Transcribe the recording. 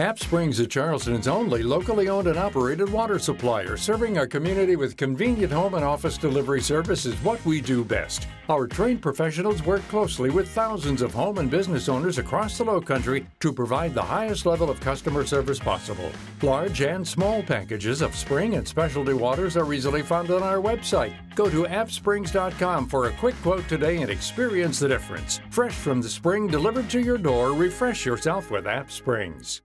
App Springs is Charleston's only locally owned and operated water supplier, serving our community with convenient home and office delivery service is what we do best. Our trained professionals work closely with thousands of home and business owners across the Low Country to provide the highest level of customer service possible. Large and small packages of spring and specialty waters are easily found on our website. Go to appsprings.com for a quick quote today and experience the difference. Fresh from the spring delivered to your door, refresh yourself with App Springs.